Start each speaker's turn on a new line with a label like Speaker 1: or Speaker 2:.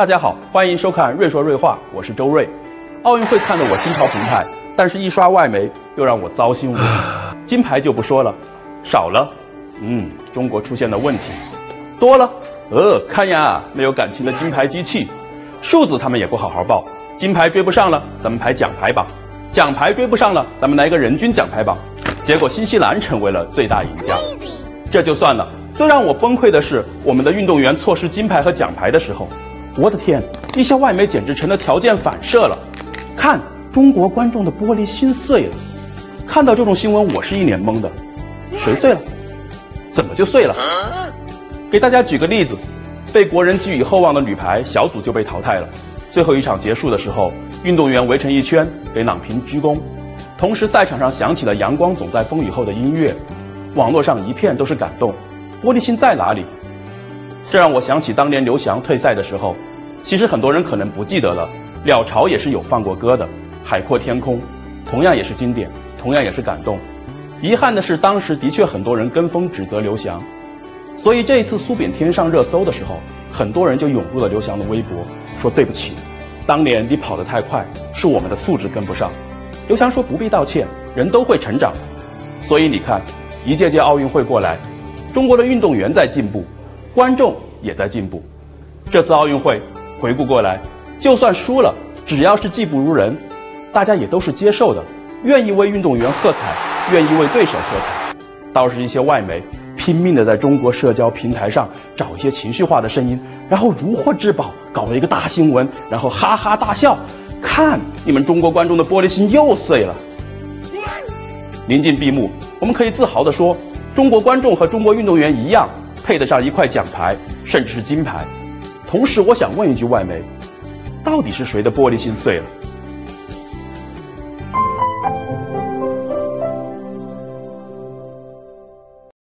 Speaker 1: 大家好，欢迎收看《瑞说瑞话》，我是周瑞。奥运会看得我心潮澎湃，但是一刷外媒又让我糟心无比。金牌就不说了，少了，嗯，中国出现了问题；多了，呃，看呀，没有感情的金牌机器。数字他们也不好好报，金牌追不上了，咱们排奖牌榜；奖牌追不上了，咱们来个人均奖牌榜。结果新西兰成为了最大赢家。这就算了，最让我崩溃的是，我们的运动员错失金牌和奖牌的时候。我的天，一些外媒简直成了条件反射了。看中国观众的玻璃心碎了。看到这种新闻，我是一脸懵的。谁碎了？怎么就碎了？给大家举个例子，被国人寄予厚望的女排小组就被淘汰了。最后一场结束的时候，运动员围成一圈给郎平鞠躬，同时赛场上响起了《阳光总在风雨后》的音乐，网络上一片都是感动。玻璃心在哪里？这让我想起当年刘翔退赛的时候，其实很多人可能不记得了，鸟巢也是有放过歌的，《海阔天空》，同样也是经典，同样也是感动。遗憾的是，当时的确很多人跟风指责刘翔，所以这一次苏炳添上热搜的时候，很多人就涌入了刘翔的微博，说对不起，当年你跑得太快，是我们的素质跟不上。刘翔说不必道歉，人都会成长。所以你看，一届届奥运会过来，中国的运动员在进步。观众也在进步。这次奥运会回顾过来，就算输了，只要是技不如人，大家也都是接受的，愿意为运动员喝彩，愿意为对手喝彩。倒是一些外媒拼命的在中国社交平台上找一些情绪化的声音，然后如获至宝，搞了一个大新闻，然后哈哈大笑。看你们中国观众的玻璃心又碎了。临近闭幕，我们可以自豪地说，中国观众和中国运动员一样。配得上一块奖牌，甚至是金牌。同时，我想问一句：外媒，到底是谁的玻璃心碎了？